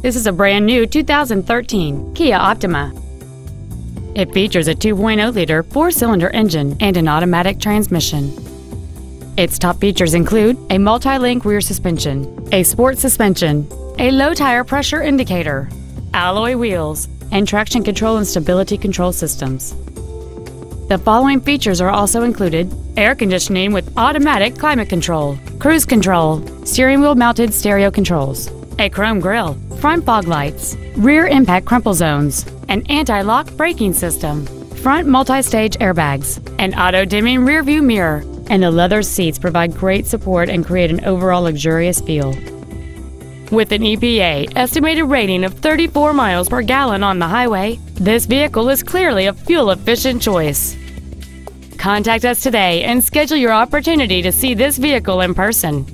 This is a brand new 2013 Kia Optima. It features a 2.0-liter four-cylinder engine and an automatic transmission. Its top features include a multi-link rear suspension, a sport suspension, a low tire pressure indicator, alloy wheels, and traction control and stability control systems. The following features are also included air conditioning with automatic climate control, cruise control, steering wheel mounted stereo controls, a chrome grille, front fog lights, rear impact crumple zones, an anti-lock braking system, front multi-stage airbags, an auto-dimming rearview mirror, and the leather seats provide great support and create an overall luxurious feel. With an EPA estimated rating of 34 miles per gallon on the highway, this vehicle is clearly a fuel-efficient choice. Contact us today and schedule your opportunity to see this vehicle in person.